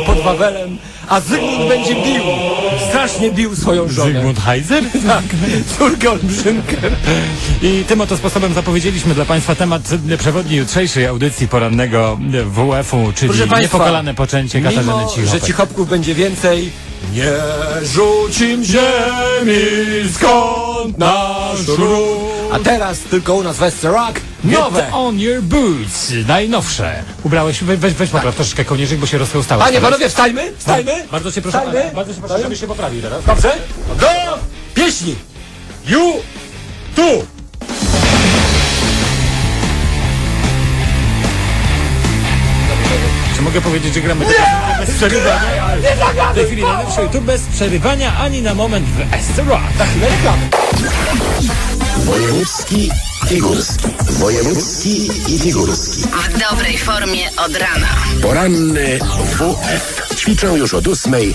Pod Wawelem, a Zygmunt będzie bił. strasznie bił swoją żonę. Zygmunt Heiser? *laughs* Tak, córkę Olbrzymkę. I tym oto sposobem zapowiedzieliśmy dla Państwa temat przewodni jutrzejszej audycji porannego WF-u, czyli Proszę państwa, niepokalane poczęcie Katarzyny Mimo, Cichopek. że cichopków będzie więcej, nie rzucim ziemi, skąd nasz ród. A teraz tylko u nas w SC Rock nowe. Get on your boots, najnowsze. Ubrałeś, weź, weź, weź popraw troszeczkę kołnierzyk, bo się rozchełstałeś. Panie, teraz. panowie, wstajmy, wstajmy. Bardzo cię proszę, Wstajmy. bardzo cię proszę, żebyś się poprawił teraz. Dobrze? Do pieśni. You, tu. Czy mogę powiedzieć, że gramy tak bez przerywania? W tej chwili najlepsze YouTube bez przerywania ani na moment w SC Rock. Chwilę reklamy. Wojewódzki i górski. Wojewódzki i figurski. W dobrej formie od rana. Poranny WF. Ćwiczą już od ósmej